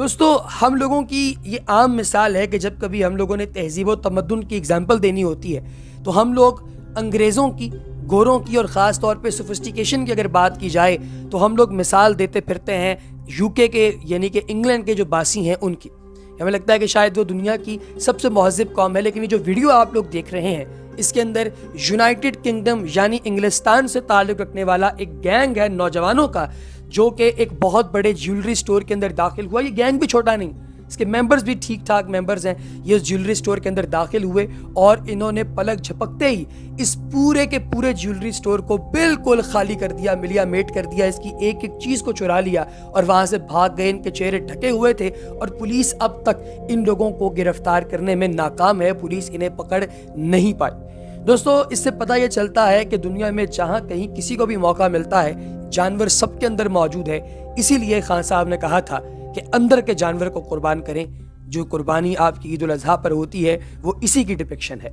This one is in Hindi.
दोस्तों, हम लोगों की ये आम मिसाल है कि जब कभी हम लोगों ने तहजीब व तमदन की एग्ज़ाम्पल देनी होती है तो हम लोग अंग्रेज़ों की, गोरों की और ख़ास तौर पे सोफिस्टिकेशन की अगर बात की जाए तो हम लोग मिसाल देते फिरते हैं यूके के, यानी कि इंग्लैंड के जो बासी हैं उनकी। हमें लगता है कि शायद वो दुनिया की सबसे महजब कौम है, लेकिन ये जो वीडियो आप लोग देख रहे हैं इसके अंदर यूनाइटेड किंगडम यानी इंग्लिस्तान से ताल्लुक़ रखने वाला एक गैंग है नौजवानों का, जो कि एक बहुत बड़े ज्वेलरी स्टोर के अंदर दाखिल हुआ। ये गैंग भी छोटा नहीं इसके मेंबर्स भी ठीक ठाक मेंबर्स हैं। ये उस ज्वेलरी स्टोर के अंदर दाखिल हुए और इन्होंने पलक झपकते ही इस पूरे के पूरे ज्वेलरी स्टोर को बिल्कुल खाली कर दिया, मिलिया मेट कर दिया, इसकी एक एक चीज़ को चुरा लिया और वहाँ से भाग गए। इनके चेहरे ढके हुए थे और पुलिस अब तक इन लोगों को गिरफ़्तार करने में नाकाम है। पुलिस इन्हें पकड़ नहीं पाई। दोस्तों, इससे पता यह चलता है कि दुनिया में जहाँ कहीं किसी को भी मौका मिलता है, जानवर सबके अंदर मौजूद है। इसीलिए खान साहब ने कहा था कि अंदर के जानवर को कुर्बान करें। जो कुर्बानी आपकी ईद उल पर होती है, वो इसी की डिपिक्शन है।